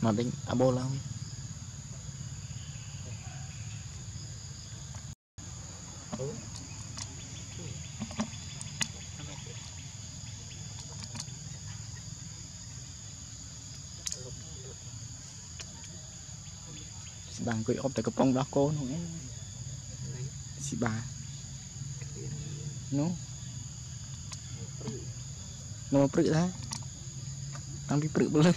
mà đánh abo អង្គុយអប់តែកំប៉ុងដោះកូនហ្នឹងឯងស៊ីបានោះនៅព្រឹកដែរតាំងពីព្រឹកបលឹង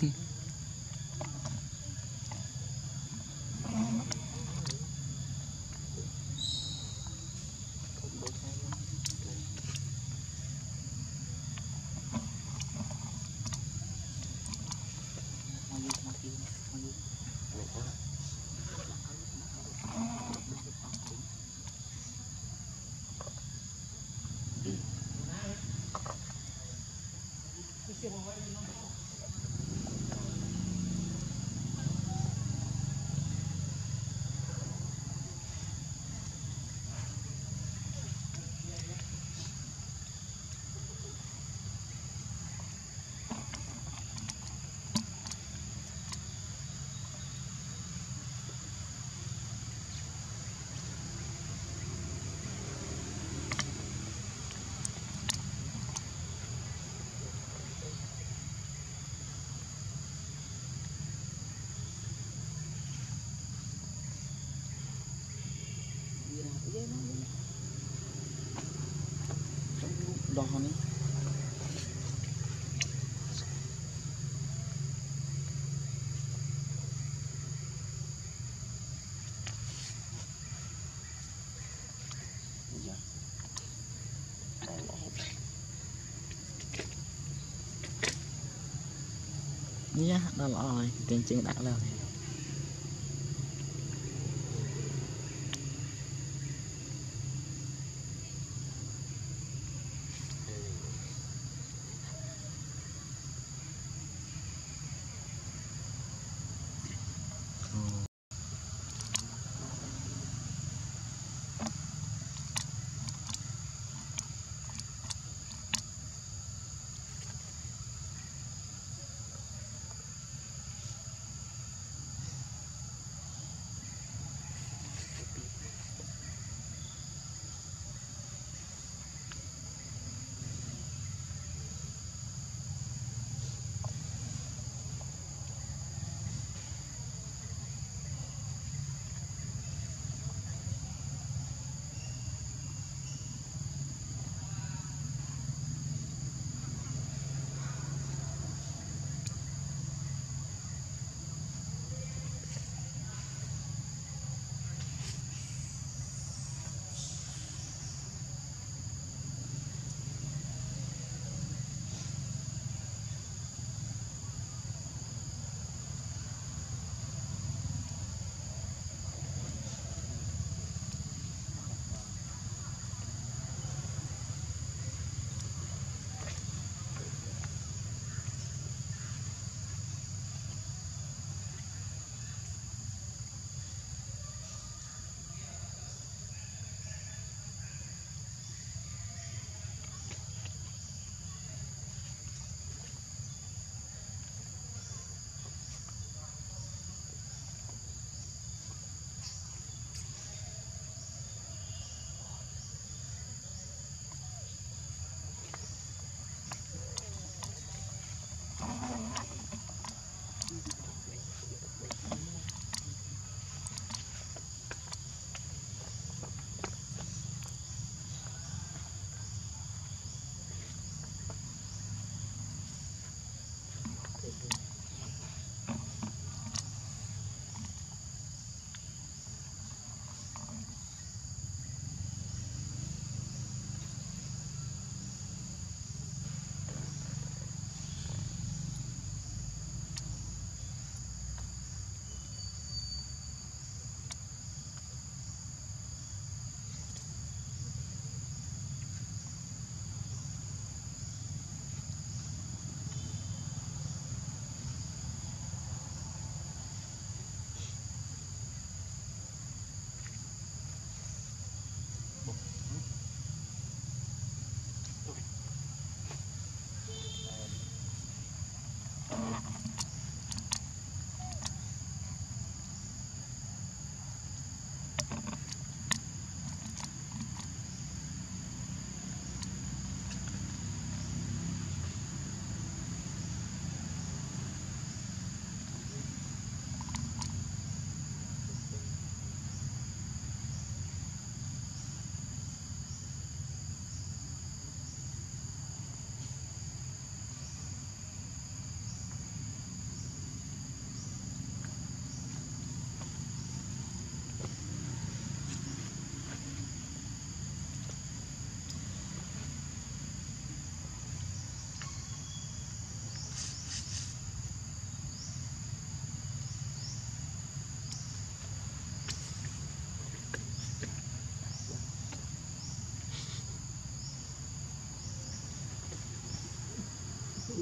nhé đó là rồi tiền chuyện đặt lên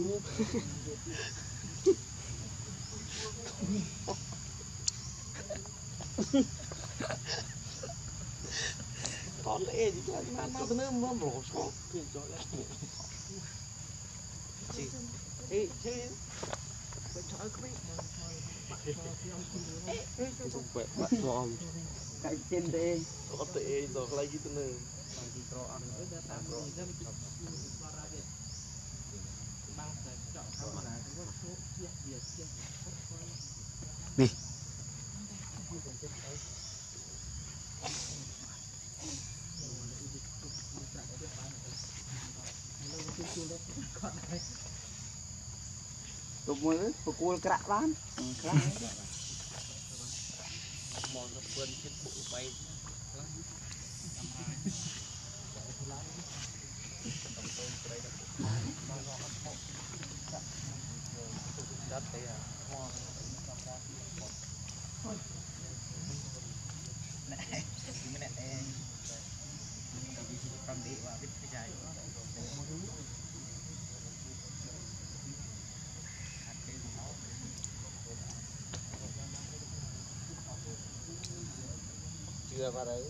cool. Còn lẽ gì chứ, mà nó có nước mưa Ik số, thì cho lẽ. Chị, chị, chị. Bệnh trời có biết. Bệnh bạn tròn. Cạnh trên đây. Có tệ rồi, lấy gì tên này. Còn gì trò ăn nữa, ta ta mưa, ta Đi. tụi mới phục vụ cả bán cả mòn nó quên chết bụi bay đất đấy à chưa vào đấy.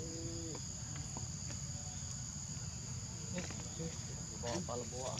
Bỏ vào là bỏ